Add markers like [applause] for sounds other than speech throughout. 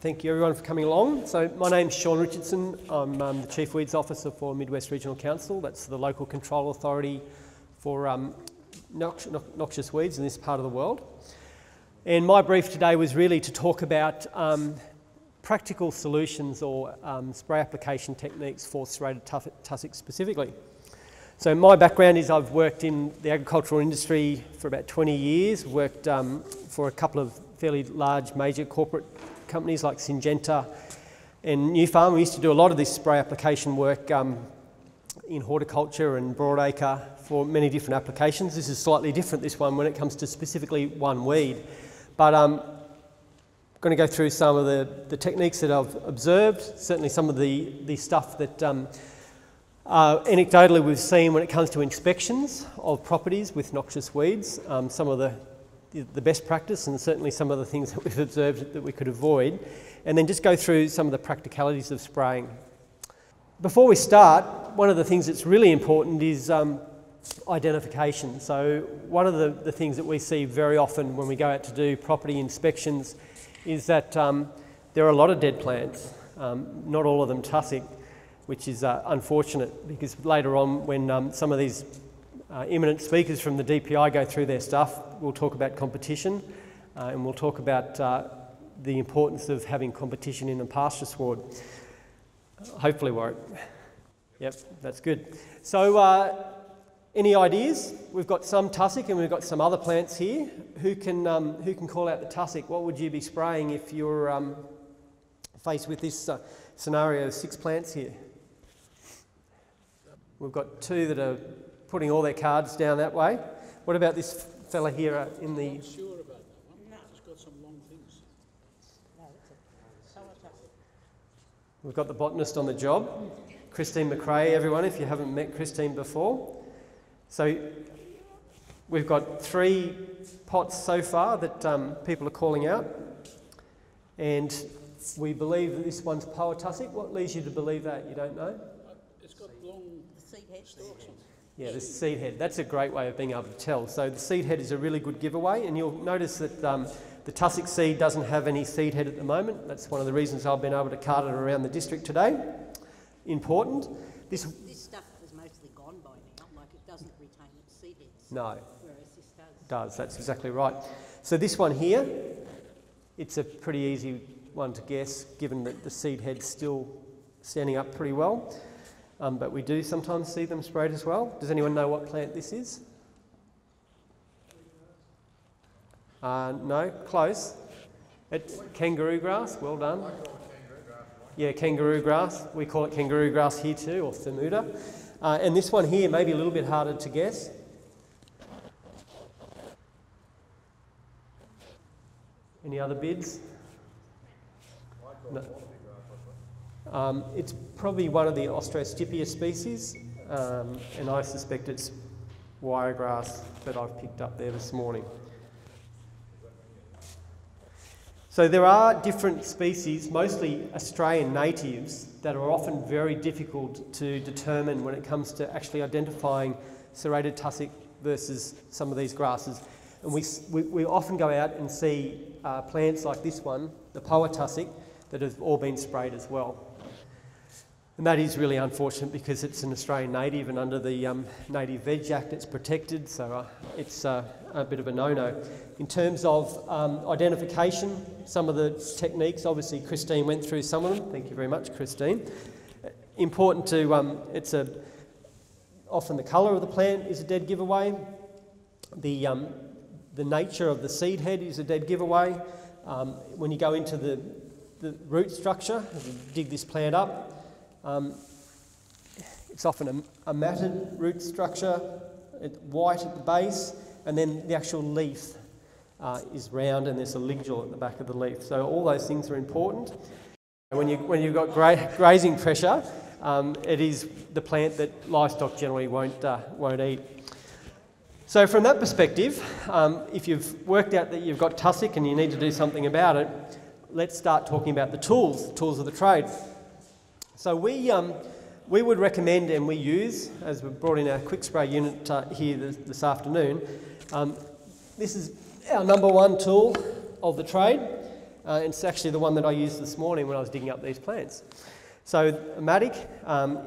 Thank you everyone for coming along. So my name's Sean Richardson. I'm um, the Chief Weeds Officer for Midwest Regional Council. That's the local control authority for um, noxious weeds in this part of the world. And my brief today was really to talk about um, practical solutions or um, spray application techniques for serrated tussock specifically. So my background is I've worked in the agricultural industry for about 20 years, worked um, for a couple of fairly large major corporate companies like Syngenta and Nufarm. We used to do a lot of this spray application work um, in horticulture and broadacre for many different applications. This is slightly different, this one, when it comes to specifically one weed. But um, I'm going to go through some of the, the techniques that I've observed, certainly some of the, the stuff that um, uh, anecdotally we've seen when it comes to inspections of properties with noxious weeds, um, some of the the best practice and certainly some of the things [laughs] that we've observed that we could avoid, and then just go through some of the practicalities of spraying. Before we start, one of the things that's really important is um, identification. So one of the, the things that we see very often when we go out to do property inspections is that um, there are a lot of dead plants, um, not all of them tussock, which is uh, unfortunate because later on when um, some of these uh, eminent speakers from the DPI go through their stuff. We'll talk about competition uh, and we'll talk about uh, the importance of having competition in a pasture sward. Hopefully, Warwick. Yep, that's good. So, uh, any ideas? We've got some tussock and we've got some other plants here. Who can, um, who can call out the tussock? What would you be spraying if you're um, faced with this uh, scenario of six plants here? We've got two that are putting all their cards down that way. What about this fella here uh, in the... I'm sure about that one. No. It's got some long things. We've got the botanist on the job, Christine McRae, everyone, if you haven't met Christine before. So we've got three pots so far that um, people are calling out. And we believe that this one's Poa tussock. What leads you to believe that? You don't know? It's got long seed head stalks yeah, the seed head. That's a great way of being able to tell. So the seed head is a really good giveaway, and you'll notice that um, the tussock seed doesn't have any seed head at the moment. That's one of the reasons I've been able to cart it around the district today. Important. This, this stuff is mostly gone by now, like it doesn't retain its seed heads. No. Whereas this does. Does, that's exactly right. So this one here, it's a pretty easy one to guess, given that the seed head's still standing up pretty well um, but we do sometimes see them sprayed as well. Does anyone know what plant this is? Uh, no, close. It's kangaroo grass, well done. Yeah, kangaroo grass. We call it kangaroo grass here too, or Themeda. Uh, and this one here may be a little bit harder to guess. Any other bids? No. Um, it's probably one of the Austrostipa species, um, and I suspect it's wiregrass that I've picked up there this morning. So there are different species, mostly Australian natives, that are often very difficult to determine when it comes to actually identifying serrated tussock versus some of these grasses. And we, we, we often go out and see uh, plants like this one, the Poa tussock, that have all been sprayed as well. And that is really unfortunate because it's an Australian native and under the um, Native Veg Act it's protected, so uh, it's uh, a bit of a no-no. In terms of um, identification, some of the techniques, obviously Christine went through some of them. Thank you very much, Christine. Important to, um, it's a, often the colour of the plant is a dead giveaway. The, um, the nature of the seed head is a dead giveaway. Um, when you go into the, the root structure, you dig this plant up, um, it's often a, a, matted root structure, white at the base, and then the actual leaf uh, is round and there's a ligule at the back of the leaf. So all those things are important. When, you, when you've got gra grazing pressure, um, it is the plant that livestock generally won't, uh, won't eat. So from that perspective, um, if you've worked out that you've got tussock and you need to do something about it, let's start talking about the tools, the tools of the trade. So we, um, we would recommend and we use, as we've brought in our quick spray unit uh, here this, this afternoon, um, this is our number one tool of the trade. Uh, it's actually the one that I used this morning when I was digging up these plants. So mattock, um,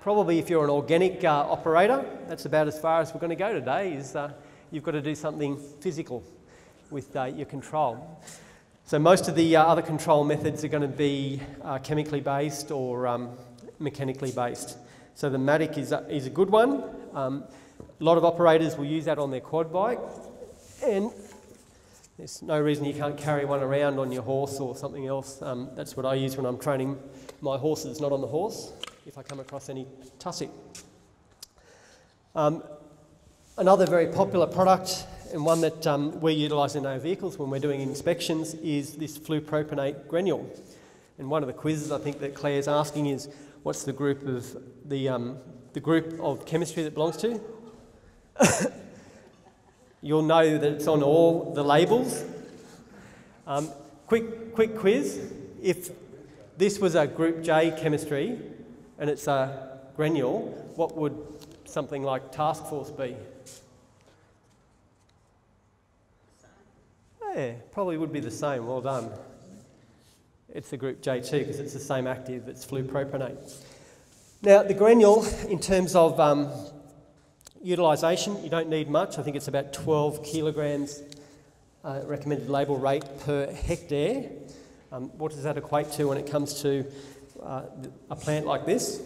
probably if you're an organic uh, operator, that's about as far as we're going to go today, is uh, you've got to do something physical with uh, your control. So most of the uh, other control methods are going to be uh, chemically based or um, mechanically based. So the mattock is a, is a good one. Um, a lot of operators will use that on their quad bike, and there's no reason you can't carry one around on your horse or something else. Um, that's what I use when I'm training my horses, not on the horse, if I come across any tussock. Um, another very popular product and one that um, we utilise in our vehicles when we're doing inspections is this flupropanate granule. And one of the quizzes I think that Claire's asking is, what's the group of the, um, the group of chemistry that belongs to? [laughs] You'll know that it's on all the labels. Um, quick, quick quiz. If this was a group J chemistry and it's a granule, what would something like Taskforce be? Yeah, probably would be the same. Well done. It's the group J2 because it's the same active, it's flupropanate. Now, the granule, in terms of um, utilisation, you don't need much. I think it's about 12 kilograms uh, recommended label rate per hectare. Um, what does that equate to when it comes to uh, a plant like this?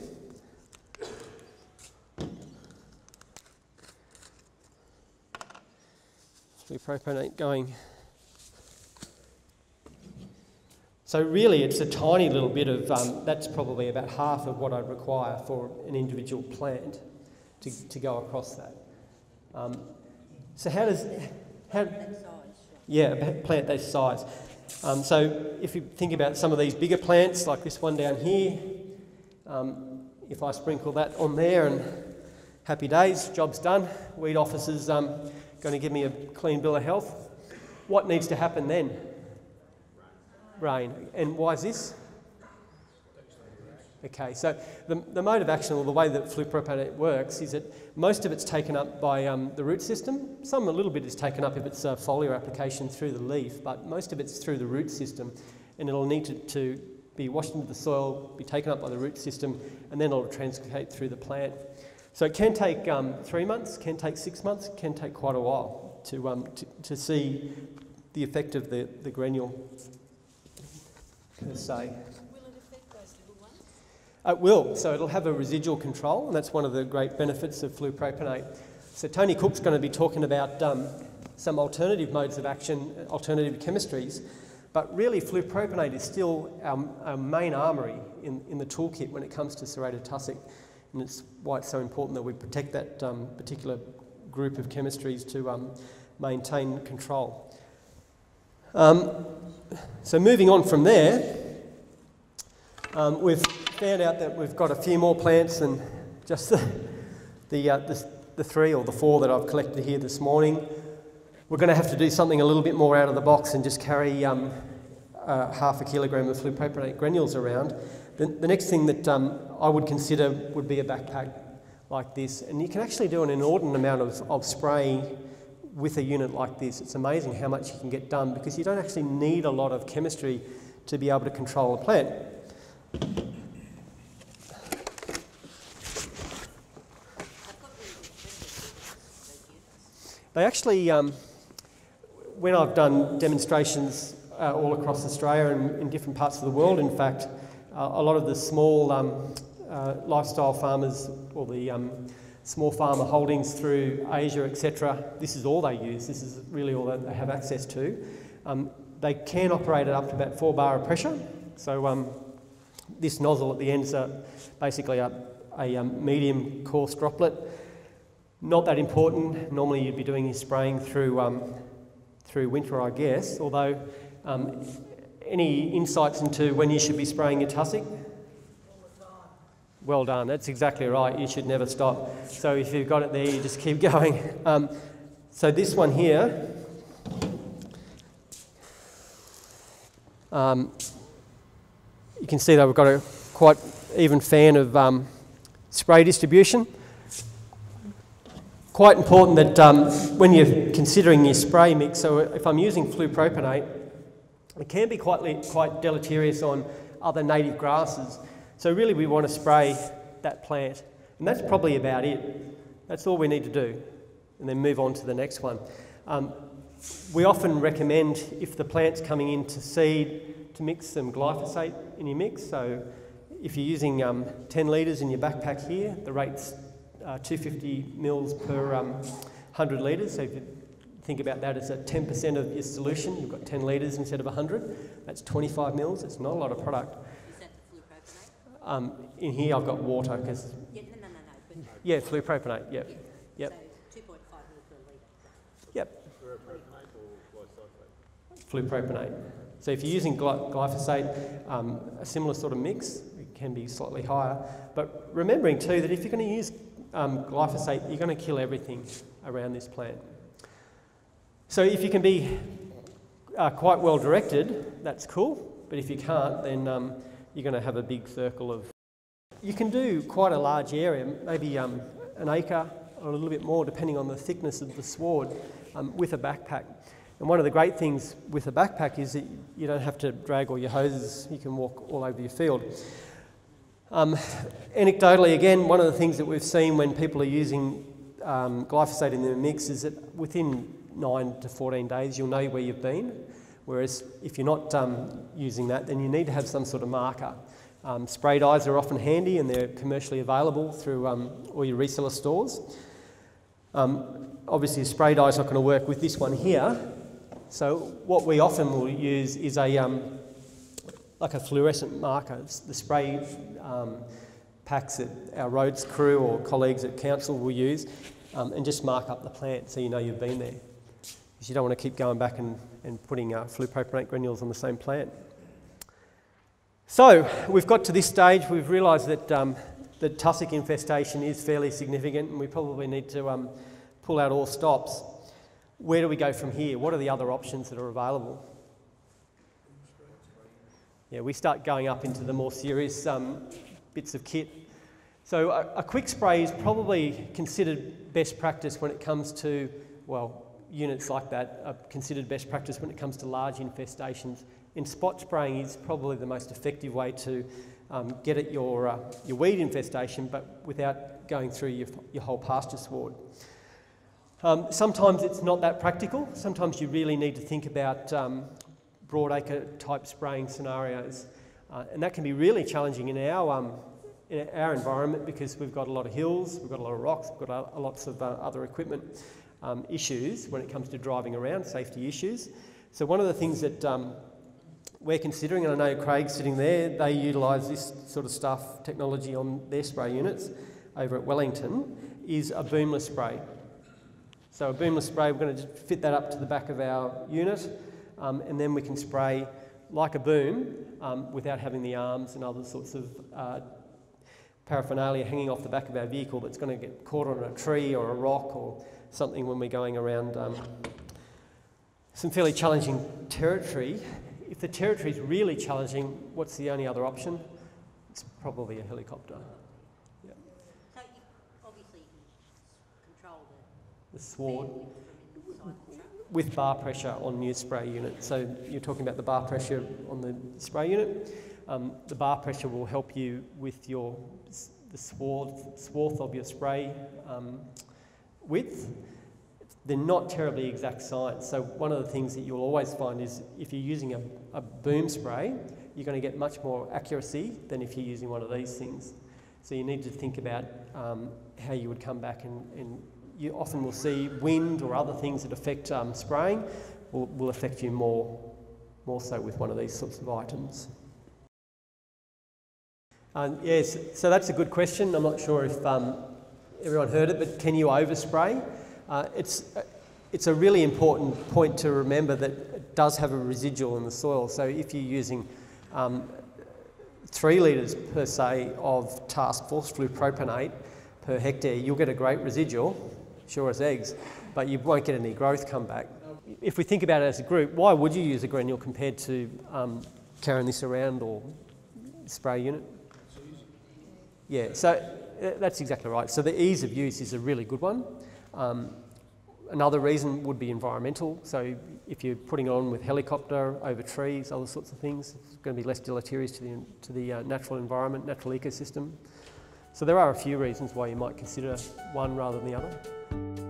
Flupropanate going So really, it's a tiny little bit of, um, that's probably about half of what I'd require for an individual plant to, to go across that. Um, so how does, how, yeah, plant that size. Um, so if you think about some of these bigger plants, like this one down here, um, if I sprinkle that on there and happy days, job's done, weed officer's um, going to give me a clean bill of health. What needs to happen then? Rain. And why is this? Okay, so the, the mode of action or the way that flupropanate works is that most of it's taken up by um, the root system. Some, a little bit is taken up if it's a foliar application through the leaf, but most of it's through the root system and it'll need to, to be washed into the soil, be taken up by the root system, and then it'll translocate through the plant. So it can take um, three months, can take six months, can take quite a while to, um, to, to see the effect of the, the granule per se. Will it affect those little ones? It will, so it'll have a residual control, and that's one of the great benefits of flupropanate. So Tony Cook's going to be talking about um, some alternative modes of action, alternative chemistries, but really flupropanate is still our, our main armoury in, in the toolkit when it comes to serrated tussock, and it's why it's so important that we protect that um, particular group of chemistries to um, maintain control. Um, so moving on from there, um, we've found out that we've got a few more plants than just the, [laughs] the, uh, the, the, three or the four that I've collected here this morning. We're going to have to do something a little bit more out of the box and just carry um, uh, half a kilogram of flupropanate granules around. The, the next thing that um, I would consider would be a backpack like this. And you can actually do an inordinate amount of, of spraying with a unit like this. It's amazing how much you can get done because you don't actually need a lot of chemistry to be able to control a plant. They actually, um, when I've done demonstrations uh, all across Australia and in different parts of the world, in fact, uh, a lot of the small um, uh, lifestyle farmers or the um, small farmer holdings through Asia, etc. This is all they use. This is really all that they have access to. Um, they can operate at up to about four bar of pressure. So um, this nozzle at the end is a, basically a, a um, medium coarse droplet. Not that important. Normally you'd be doing your spraying through, um, through winter, I guess. Although, um, any insights into when you should be spraying your tussock? Well done. That's exactly right. You should never stop. So if you've got it there, you just keep [laughs] going. Um, so this one here, um, you can see that we've got a quite even fan of um, spray distribution. Quite important that um, when you're considering your spray mix, so if I'm using flupropanate, It can be quite, quite deleterious on other native grasses. So, really, we want to spray that plant. And that's probably about it. That's all we need to do. And then move on to the next one. Um, we often recommend, if the plant's coming in to seed, to mix some glyphosate in your mix. So, if you're using um, 10 litres in your backpack here, the rate's uh, 250 mils per um, 100 litres. So, if you think about that as a 10% of your solution, you've got 10 litres instead of 100. That's 25 mils. It's not a lot of product. Is that the flupropanate? Um, in here, I've got water because, Yeah, no, no, no, no, yeah, flupropanate, yep. yeah. Yep. So two point five mil per litre. Yep. Flupropanate. So if you're using gly- glyphosate, um, a similar sort of mix, it can be slightly higher. But remembering too that if you're going to use um, glyphosate, you're going to kill everything around this plant. So if you can be uh, quite well directed, that's cool. But if you can't, then um, you're going to have a big circle of. You can do quite a large area, maybe um, an acre or a little bit more, depending on the thickness of the sward, um, with a backpack. And one of the great things with a backpack is that you don't have to drag all your hoses, you can walk all over your field. Um, anecdotally, again, one of the things that we've seen when people are using um, glyphosate in their mix is that within 9 to 14 days you'll know where you've been. Whereas if you're not um, using that, then you need to have some sort of marker. Um, spray dyes are often handy and they're commercially available through um, all your reseller stores. Um, obviously, spray dye is not going to work with this one here. So, what we often will use is a um, like a fluorescent marker. The spray um, packs that our roads crew or colleagues at council will use, and just mark up the plant so you know you've been there. Because you don't want to keep going back and, and putting uh, granules on the same plant. So we've got to this stage. We've realised that um, the tussock infestation is fairly significant, and we probably need to um, pull out all stops. Where do we go from here? What are the other options that are available? Yeah, we start going up into the more serious um, bits of kit. So a, a quick spray is probably considered best practice when it comes to, well, units like that are considered best practice when it comes to large infestations. And spot spraying is probably the most effective way to um, get at your, uh, your weed infestation, but without going through your, your whole pasture sward. Um, sometimes it's not that practical. Sometimes you really need to think about um, broadacre type spraying scenarios. Uh, and that can be really challenging in our, um, in our environment because we've got a lot of hills, we've got a lot of rocks, we've got a, lots of uh, other equipment um, issues when it comes to driving around, safety issues. So, one of the things that um, we're considering, and I know Craig's sitting there, they utilise this sort of stuff, technology on their spray units over at Wellington, is a boomless spray. So, a boomless spray, we're going to fit that up to the back of our unit, um, and then we can spray like a boom um, without having the arms and other sorts of uh, paraphernalia hanging off the back of our vehicle that's going to get caught on a tree or a rock or something when we're going around um, some fairly challenging territory. If the territory is really challenging, what's the only other option? It's probably a helicopter. Yeah. So you, obviously you control the The sward bandwidth from inside the truck. with bar pressure on your spray unit. So you're talking about the bar pressure on the spray unit. Um, the bar pressure will help you with your the swath, swath of your spray um, width. They're not terribly exact science. So one of the things that you'll always find is if you're using a, a boom spray, you're going to get much more accuracy than if you're using one of these things. So you need to think about um, how you would come back and, and you often will see wind or other things that affect um, spraying will, will affect you more, more so with one of these sorts of items. Um, yes, so that's a good question. I'm not sure if um, everyone heard it, but can you overspray? Uh, it's, it's a really important point to remember that it does have a residual in the soil. So if you're using um, three litres per se of Taskforce flupropanate per hectare, you'll get a great residual, sure as eggs, but you won't get any growth come back. If we think about it as a group, why would you use a granule compared to um, carrying this around or spray unit? Yeah, so uh, that's exactly right. So the ease of use is a really good one. Um, another reason would be environmental. So if you're putting on with helicopter over trees, other sorts of things, it's going to be less deleterious to the, to the uh, natural environment, natural ecosystem. So there are a few reasons why you might consider one rather than the other.